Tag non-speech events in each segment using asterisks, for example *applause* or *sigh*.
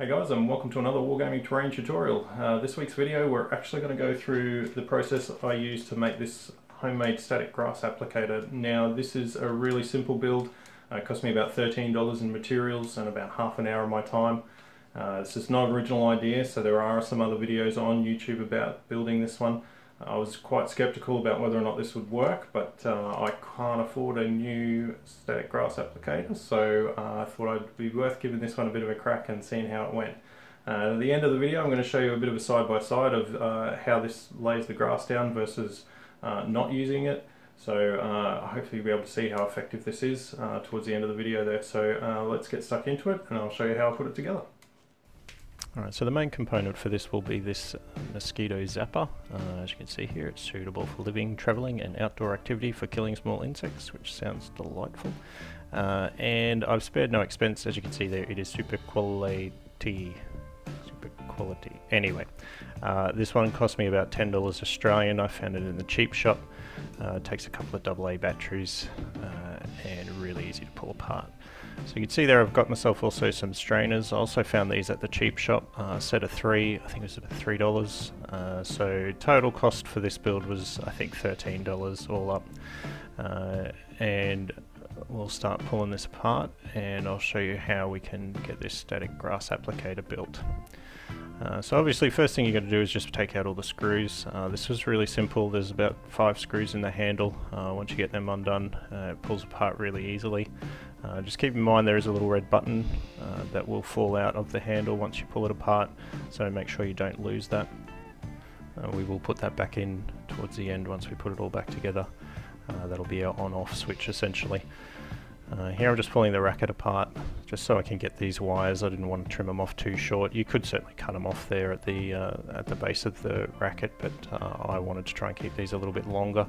Hey guys and welcome to another Wargaming Terrain tutorial. Uh, this week's video we're actually going to go through the process I used to make this homemade static grass applicator. Now this is a really simple build, uh, it cost me about $13 in materials and about half an hour of my time. Uh, this is not original idea so there are some other videos on YouTube about building this one. I was quite skeptical about whether or not this would work, but uh, I can't afford a new static grass applicator, so uh, I thought I'd be worth giving this one a bit of a crack and seeing how it went. Uh, at the end of the video I'm going to show you a bit of a side-by-side -side of uh, how this lays the grass down versus uh, not using it. So uh, hopefully you'll be able to see how effective this is towards the end of the video there. So let's get stuck into it and I'll show you how I put it together. Alright, so the main component for this will be this mosquito zapper. Uh, as you can see here, it's suitable for living, travelling and outdoor activity for killing small insects, which sounds delightful. Uh, and I've spared no expense, as you can see there, it is super quality. Super quality. Anyway, uh, this one cost me about $10 Australian. I found it in the cheap shop. Uh, it takes a couple of AA batteries uh, and really easy to pull apart. So you can see there I've got myself also some strainers. I also found these at the cheap shop, uh, set of three, I think it was about $3. Uh, so total cost for this build was I think $13 all up. Uh, and we'll start pulling this apart and I'll show you how we can get this static grass applicator built. Uh, so obviously first thing you're going to do is just take out all the screws. Uh, this was really simple, there's about five screws in the handle. Uh, once you get them undone uh, it pulls apart really easily. Uh, just keep in mind there is a little red button uh, that will fall out of the handle once you pull it apart, so make sure you don't lose that. Uh, we will put that back in towards the end once we put it all back together. Uh, that'll be our on-off switch essentially. Uh, here I'm just pulling the racket apart just so I can get these wires. I didn't want to trim them off too short. You could certainly cut them off there at the uh, at the base of the racket, but I wanted to try and keep these a little bit longer.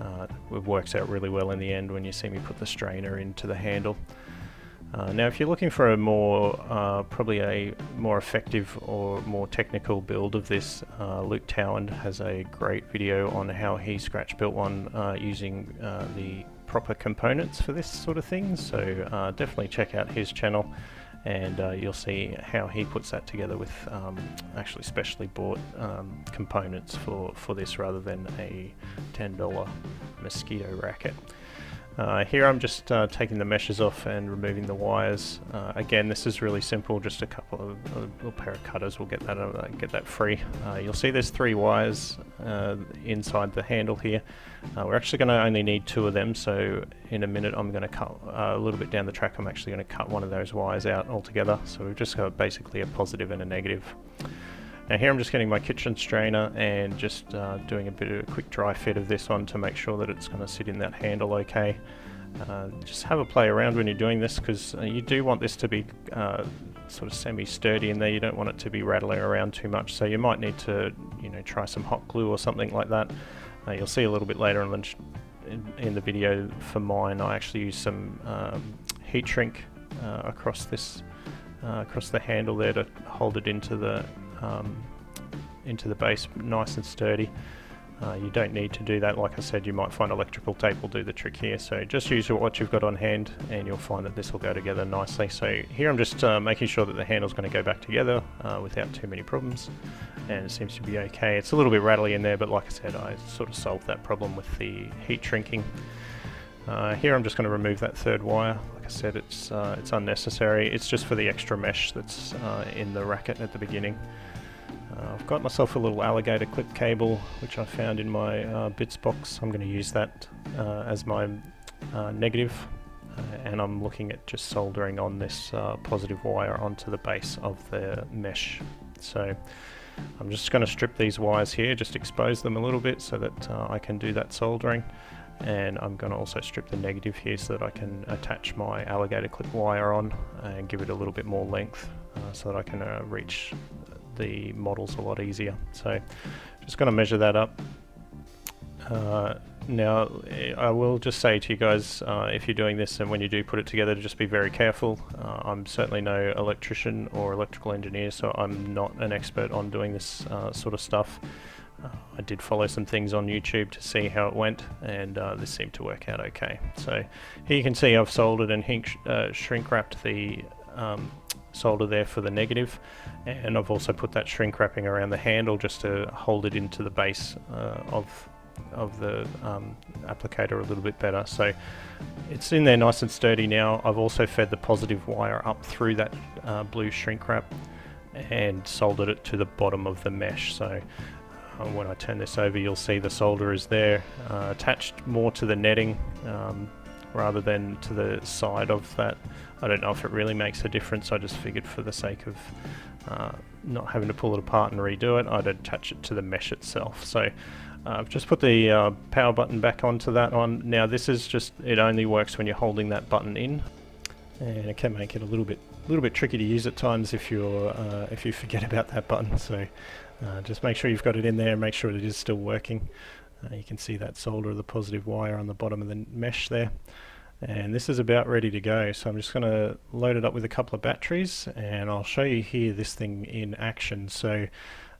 Uh, it works out really well in the end when you see me put the strainer into the handle. Uh, now if you're looking for a more, uh, probably a more effective or more technical build of this, uh, Luke Towan has a great video on how he scratch built one uh, using uh, the proper components for this sort of thing, so definitely check out his channel and uh, you'll see how he puts that together with um, actually specially bought um, components for, for this rather than a $10 mosquito racket. Uh, here I'm just uh, taking the meshes off and removing the wires. Uh, again, this is really simple, just a couple of a little pair of cutters will get that uh, get that free. Uh, you'll see there's three wires uh, inside the handle here. we're actually going to only need two of them, so in a minute I'm going to cut a little bit down the track. I'm actually going to cut one of those wires out altogether. So we've just got basically a positive and a negative. Now here I'm just getting my kitchen strainer and just uh, doing a bit of a quick dry fit of this on to make sure that it's going to sit in that handle okay. Uh, just have a play around when you're doing this because uh, you do want this to be uh, sort of semi-sturdy in there, you don't want it to be rattling around too much so you might need to you know try some hot glue or something like that. Uh, you'll see a little bit later in, in, the video for mine I actually use some um, heat shrink uh, across this across the handle there to hold it into the um, into the base nice and sturdy. Uh, you don't need to do that, like I said, you might find electrical tape will do the trick here, so just use what you've got on hand and you'll find that this will go together nicely. So here I'm just uh, making sure that the handle's going to go back together uh, without too many problems, and it seems to be okay. It's a little bit rattly in there, but like I said, I sort of solved that problem with the heat shrinking. Uh, here I'm just going to remove that third wire. Like I said, it's, uh, it's unnecessary. It's just for the extra mesh that's uh, in the racket at the beginning. Uh, I've got myself a little alligator clip cable which I found in my uh, bits box. I'm going to use that uh, as my negative, and I'm looking at just soldering on this positive wire onto the base of the mesh. So I'm just going to strip these wires here, just expose them a little bit so that I can do that soldering and I'm going to also strip the negative here so that I can attach my alligator clip wire on and give it a little bit more length uh, so that I can uh, reach the models a lot easier. So just going to measure that up. Uh, now, I will just say to you guys, uh, if you're doing this and when you do put it together, to just be very careful. Uh, I'm certainly no electrician or electrical engineer, so I'm not an expert on doing this uh, sort of stuff. Uh, I did follow some things on YouTube to see how it went, and uh, this seemed to work out okay. So here you can see I've soldered and uh, shrink wrapped the um, solder there for the negative and I've also put that shrink wrapping around the handle just to hold it into the base uh, of of the um, applicator a little bit better. So it's in there nice and sturdy now. I've also fed the positive wire up through that uh, blue shrink wrap and soldered it to the bottom of the mesh. So when I turn this over you'll see the solder is there uh, attached more to the netting um, rather than to the side of that. I don't know if it really makes a difference. I just figured for the sake of uh, not having to pull it apart and redo it I'd attach it to the mesh itself. So uh, I've just put the uh, power button back onto that one. Now this is just it only works when you're holding that button in and it can make it a little bit little bit tricky to use at times if you're uh, if you forget *laughs* about that button. So uh, just make sure you've got it in there and make sure it is still working. Uh, you can see that solder of the positive wire on the bottom of the mesh there. And this is about ready to go. So I'm just going to load it up with a couple of batteries and I'll show you here this thing in action. So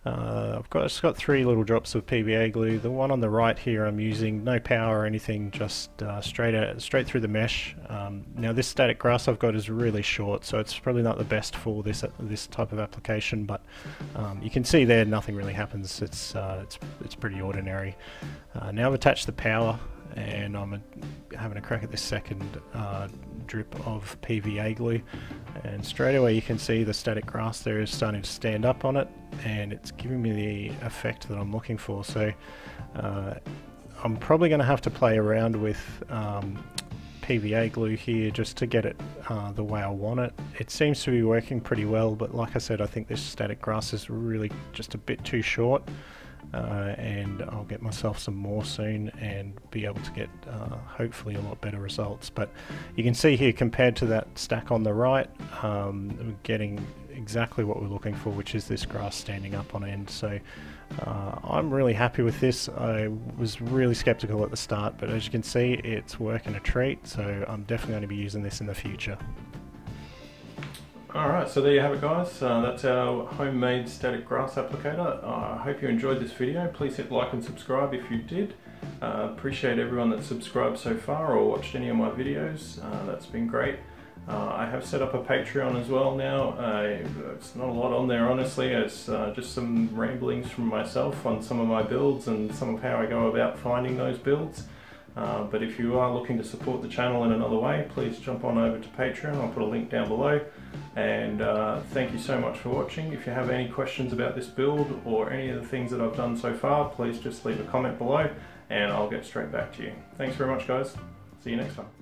uh, I've got, it's got three little drops of PVA glue. The one on the right here I'm using no power or anything, just uh, straight out, straight through the mesh. Um, now this static grass I've got is really short, so it's probably not the best for this this type of application. But um, you can see there nothing really happens. It's uh, it's it's pretty ordinary. Uh, now I've attached the power and I'm having a crack at this second uh, drip of PVA glue and straight away you can see the static grass there is starting to stand up on it and it's giving me the effect that I'm looking for. So uh, I'm probably going to have to play around with um, PVA glue here just to get it uh, the way I want it. It seems to be working pretty well but like I said I think this static grass is really just a bit too short uh, and I'll get myself some more soon and be able to get uh, hopefully a lot better results. But you can see here compared to that stack on the right um, we're getting exactly what we're looking for which is this grass standing up on end. So uh, I'm really happy with this. I was really skeptical at the start but as you can see it's working a treat. So I'm definitely going to be using this in the future Alright, so there you have it guys. Uh, that's our homemade static grass applicator. Uh, I hope you enjoyed this video. Please hit like and subscribe if you did. Uh, appreciate everyone that's subscribed so far or watched any of my videos. Uh, that's been great. Uh, I have set up a Patreon as well now. Uh, it's not a lot on there honestly. It's just some ramblings from myself on some of my builds and some of how I go about finding those builds. Uh, but if you are looking to support the channel in another way, please jump on over to Patreon. I'll put a link down below. And uh, thank you so much for watching. If you have any questions about this build or any of the things that I've done so far, please just leave a comment below and I'll get straight back to you. Thanks very much guys. See you next time.